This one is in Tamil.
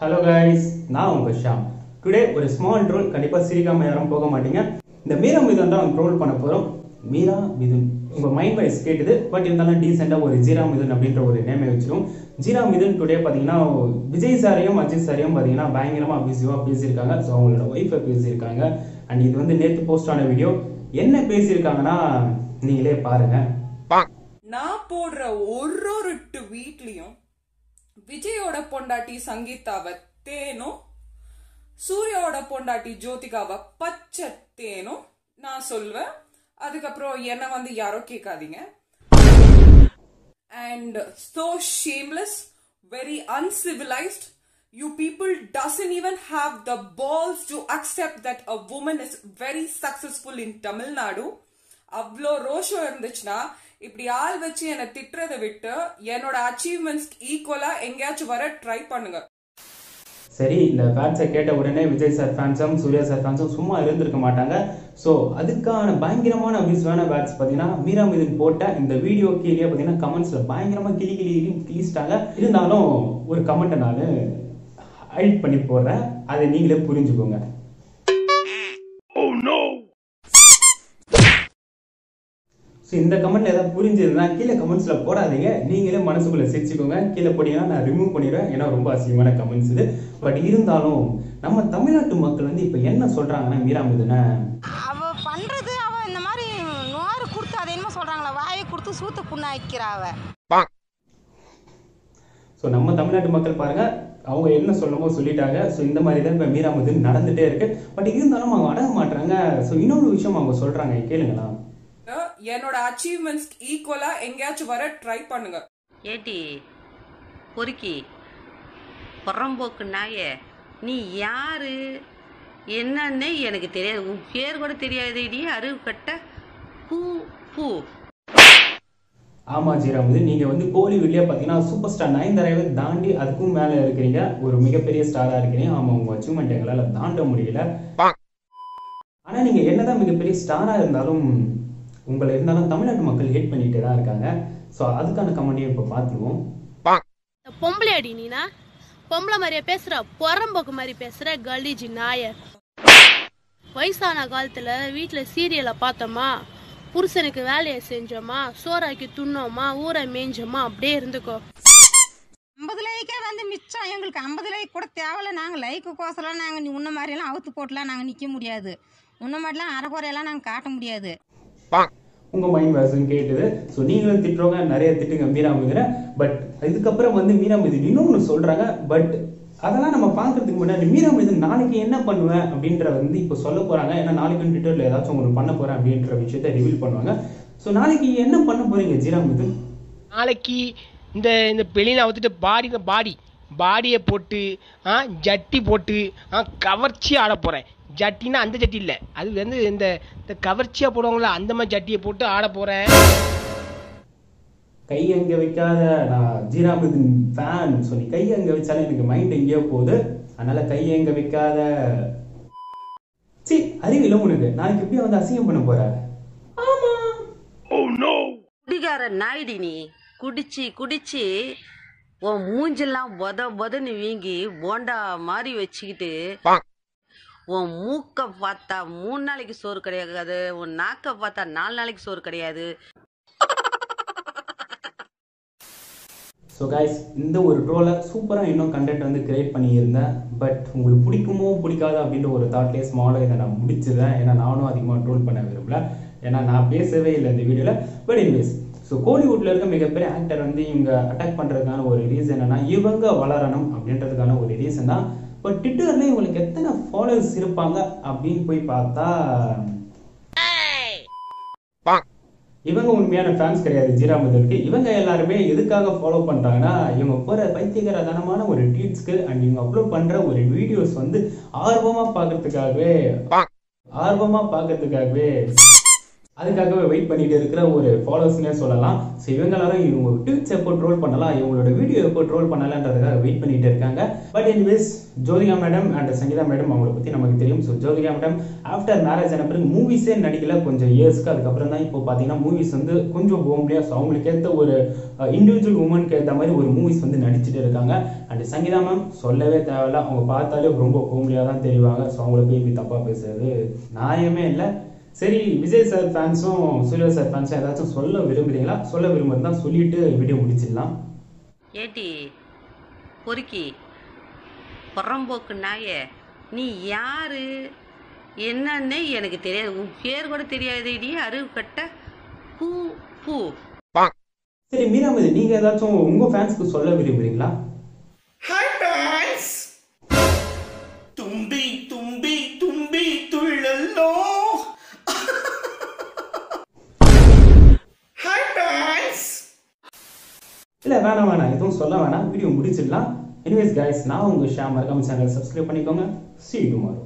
ஹலோ கைஸ் நான் உங்க ஷாம். டுடே ஒரு ஸ்மால் ட்ரோல் கண்டிப்பா சிரிக்காம யாரும் போக மாட்டீங்க. இந்த மீரா மிதுன் தான் ட்ரோல் பண்ண போறோம். மீரா மிதுன் உங்க மைண்ட் வைஸ் கேட்டுது பட் இருந்தாலும் டீசெண்டா ஒரு ஜீரா மிதுன் அப்படின்ற ஒரு நேமை வச்சிரும் ஜீரா மிதுன் டுடே பாத்தீங்கன்னா விஜய் சாரையும் அஜித் சாரையும் பாத்தீங்கன்னா பயங்கரமா அபியூசிவா பேசியிருக்காங்க. ஸோ அவங்களோட ஒய்ஃபை பேசியிருக்காங்க. அண்ட் இது வந்து நேத்து போஸ்ட் ஆன வீடியோ என்ன பேசியிருக்காங்கன்னா நீங்களே பாருங்க. நான் போடுற ஒரு ஒரு ட்வீட்லயும் விஜயோட பொண்டாட்டி சங்கீதாவை தேனும் சூர்யாவோட பொண்டாட்டி ஜோதிகாவை பச்சை தேனும் நான் சொல்வேன் அதுக்கப்புறம் என்ன வந்து யாரோ கேட்காதீங்க and so shameless very uncivilized you people doesn't even have the balls to accept that a woman is very successful in tamil nadu அவ்வளோ ரோஷம் இருந்துச்சுன்னா இப்படி ஆள் வச்சு என்னை திட்டுறதை விட்டு என்னோட அச்சீவ்மெண்ட்ஸ் ஈக்குவலா எங்கேயாச்சும் வர ட்ரை பண்ணுங்க. சரி இந்த ஃபேன்ஸை கேட்ட உடனே விஜய் சார் ஃபேன்ஸும் சூர்யா சார் ஃபேன்ஸும் சும்மா இருந்திருக்க மாட்டாங்க. ஸோ அதுக்கான பயங்கரமான அபியூஸ்வான பேட்ஸ் பார்த்தீங்கன்னா மீரா மீதின் போட்ட இந்த வீடியோ கீழே பார்த்தீங்கன்னா கமெண்ட்ஸில் பயங்கரமாக கிளி கிளி கிளி இருந்தாலும் ஒரு கமெண்ட்டை நான் ஹைட் பண்ணி போடுறேன். அதை நீங்களே புரிஞ்சுக்கோங்க. இந்த கமெண்ட்ல ஏதாவது புரிஞ்சதுன்னா கீழே கமெண்ட்ஸ்ல போடாதீங்க. நீங்களே மனசுக்குள்ள சிரிச்சுக்கோங்க. கீழே போட்டீங்கன்னா நான் ரிமூவ் பண்ணிடுவேன். ஏன்னா ரொம்ப அசிங்கமான கமெண்ட்ஸ் இது. பட் இருந்தாலும் நம்ம தமிழ்நாட்டு மக்கள் வந்து இப்போ என்ன சொல்றாங்கன்னா மீரா மிதுனை? அவ பண்றது அவ இந்த மாதிரி நோறு கொடுத்து அது என்னமோ சொல்றாங்களா? வாயை கொடுத்து சூத்து புண்ணாக்கிறா அவ. ஸோ நம்ம தமிழ்நாட்டு மக்கள் பாருங்க அவங்க என்ன சொல்லணுமோ சொல்லிட்டாங்க. ஸோ இந்த மாதிரி தான் இப்போ மீரா மிதுன் நடந்துட்டே இருக்கு. பட் இருந்தாலும் அவங்க அடங்க மாட்டாங்க ஸோ இன்னொரு விஷயம் அவங்க சொல்றாங்க கேளுங்களா என்னோட அச்சீவ்மெண்ட்ஸ் ஈக்குவலா எங்கேயாச்சும் வர ட்ரை பண்ணுங்க. ஏடி பொறுக்கி புறம்போக்கு நாயே நீ யாரு? என்னன்னே எனக்கு தெரியாது. உன் பேர் கூட தெரியாது இடி அறிவு கட்ட பூ பூ ஆமா ஜீராமுது நீங்க வந்து கோலிவுட்லயே பாத்தீங்கன்னா சூப்பர் ஸ்டார் நயன்தாராவை தாண்டி அதுக்கும் மேல இருக்கிறீங்க. ஒரு மிகப்பெரிய ஸ்டாரா இருக்கிறீங்க. ஆமா உங்க அச்சீவ்மெண்ட் எங்களால தாண்ட முடியல. ஆனா நீங்க என்னதான் மிகப்பெரிய ஸ்டாரா இருந்தாலும் உங்களை இருந்தாலும் தமிழ்நாட்டு மக்கள் ஹேட் பண்ணிட்டே தான் இருக்காங்க. ஸோ அதுக்கான கமெண்டையும் இப்போ பார்த்துருவோம். பொம்பளை அடி நீனா? பொம்பளை மாதிரியே பேசுற புறம்போக்கு மாதிரி பேசுற கலீஜி நாய வயசான காலத்துல வீட்டுல சீரியலை பார்த்தோமா? புருஷனுக்கு வேலையை செஞ்சோமா? சோறாக்கி துண்ணோமா? ஊரை மேய்ஞ்சோமா அப்படியே இருந்துக்கோ. ஐம்பது லைக்கே வந்து மிச்சம். எங்களுக்கு ஐம்பது லைக் கூட தேவையில்ல. நாங்கள் லைக்கு கோசலாம் நாங்கள் நீ உன்ன மாதிரியெல்லாம் அவுத்து போட்டுலாம் நாங்கள் நிற்க முடியாது. உன்ன மாதிரிலாம் அரைக்குறையெல்லாம் நாங்கள் காட்ட முடியாது. உங்க மைண்ட் வாய்ஸும் கேட்டுது. ஸோ நீங்களும் திட்டுறவங்க நிறைய திட்டுங்க மீரா பட் இதுக்கப்புறம் வந்து மீரா மிதுன் இன்னொன்று சொல்றாங்க. பட் அதெல்லாம் நம்ம பார்க்கறதுக்கு முன்னாடி மீரா மிதுன் நாளைக்கு என்ன பண்ணுவேன் அப்படின்ற வந்து இப்போ சொல்ல போறாங்க. ஏன்னா நாளைக்கு ட்விட்டர்ல ஏதாச்சும் ஒன்று பண்ண போறேன் அப்படின்ற விஷயத்த ரிவீல் பண்ணுவாங்க. ஸோ நாளைக்கு என்ன பண்ண போறீங்க ஜீரா மிதுன் நாளைக்கு இந்த இந்த பெளியில் அவுத்துட்டு பாடி பாடி. பாடியை போட்டு ஆ ஜட்டி போட்டு ஆ கவர்ச்சியாக ஆட போகிறேன் ஜட்டினா அந்த ஜட்டி இல்லை. அது வந்து இந்த இந்த கவர்ச்சியாக போடுவாங்களா அந்த மாதிரி ஜட்டியை போட்டு ஆட போகிறேன் கை அங்க வைக்காத நான் ஜீரா மிதுன் ஃபேன் நீ கை அங்க வச்சாலும் எனக்கு மைண்ட் எங்கேயோ போகுது. அதனால கை எங்க வைக்காத. சி அறிவில உனக்கு நாளைக்கு எப்படி வந்து அசிங்கம் பண்ண போற குடிகார நாயிடி நீ குடிச்சு குடிச்சு உன் மூஞ்செல்லாம் பொத பொதன்னு வீங்கி போண்டா மாதிரி வச்சுக்கிட்டு உன் மூக்கை பார்த்தா மூணு நாளைக்கு சோறு கிடையாது உன் நாக்கை பார்த்தா நாலு நாளைக்கு சோறு கிடையாது. ஸோ கைஸ் இந்த ஒரு ட்ரோலை சூப்பராக இன்னும் கண்டென்ட் வந்து கிரியேட் பண்ணியிருந்தேன். பட் உங்களுக்கு பிடிக்குமோ பிடிக்காதோ அப்படின்ற ஒரு தாட்லேயே ஸ்மாலாக இதை நான் முடிச்சிருந்தேன் ஏன்னா நானும் அதிகமாக ட்ரோல் பண்ண விரும்பல. ஏன்னா நான் பேசவே இல்லை இந்த வீடியோவில் பட் எனிவேஸ் ஸோ கோலிவுட்ல இருக்க மிகப்பெரிய ஆக்டர் வந்து இவங்க அட்டாக் பண்ணுறதுக்கான ஒரு ரீசன் என்னன்னா இவங்க வளரணும் அப்படின்றதுக்கான ஒரு ரீசன் தான் இப்போ ட்விட்டர்ல இவங்களுக்கு எத்தனை ஃபாலோவர்ஸ் இருப்பாங்க அப்படின்னு போய் பார்த்தா இவங்க உண்மையான ஃபேன்ஸ் கிடையாது. ஜீரா முதலுக்கு இவங்க எல்லாருமே எதுக்காக ஃபாலோ பண்றாங்கன்னா இவங்க போற பைத்தியகரதனமான ஒரு ட்வீட்ஸ்க்கு அண்ட் இவங்க அப்லோட் பண்ற ஒரு வீடியோஸ் வந்து ஆர்வமா பார்க்கறதுக்காகவே ஆர்வமா பார்க்கறதுக்காகவே அதுக்காகவே வெயிட் பண்ணிட்டு இருக்கிற ஒரு ஃபாலோவர்ஸ்னே சொல்லலாம். ஸோ இவங்களாலும் இவங்க ட்விட்ஸ் எப்போ ட்ரோல் பண்ணலாம். இவங்களோட வீடியோ எப்போ ட்ரோல் பண்ணலான்றதுக்காக வெயிட் பண்ணிட்டு இருக்காங்க. But anyways Jyothika madam and Sangeetha madam அவங்கள பற்றி நமக்கு தெரியும். So Jyothika madam after marriage ஆன பிறகு மூவிஸே நடிக்கல கொஞ்சம் இயர்ஸ்க்கு அதுக்கப்புறம் தான் இப்போ பார்த்தீங்கன்னா மூவிஸ் வந்து கொஞ்சம் ஹோம்லியா ஸோ அவங்களுக்கு ஏற்ற ஒரு இண்டிவிஜுவல் உமனுக்கு ஏற்ற மாதிரி ஒரு மூவிஸ் வந்து நடிச்சுட்டு இருக்காங்க. அண்ட் சங்கீதா மேம் சொல்லவே தேவையில்ல. அவங்க பார்த்தாலே ரொம்ப ஹோம்லியாக தான் தெரிவாங்க. ஸோ அவங்கள போய் இப்படி தப்பாக பேசுறது. நியாயமே இல்லை. சரி விஜய் சார் ஃபேன்ஸும் சூர்யா சார் ஃபேன்ஸும் ஏதாச்சும் சொல்ல விரும்புறீங்களா? சொல்ல விரும்புறதா சொல்லிட்டு வீடியோ முடிச்சிடலாம். ஏட்டி பொறுக்கி புறம்போக்கு நாயே நீ யாரு? என்னன்னே எனக்கு தெரியாது. உன் பேர் கூட தெரியாதேடி அறிவு கட்ட பூ பூ சரி மீனாமதி நீங்க ஏதாச்சும் உங்க ஃபேன்ஸ்க்கு சொல்ல விரும்புறீங்களா? இல்லை வேணாம் வேணாம். எதுவும் சொல்ல வேணாம். வீடியோ முடிச்சிடலாம். எனிவேஸ் கைஸ் நான் உங்கள் ஷேமர் மறக்காம சேனல் சப்ஸ்கிரைப் பண்ணிக்கோங்க. See tomorrow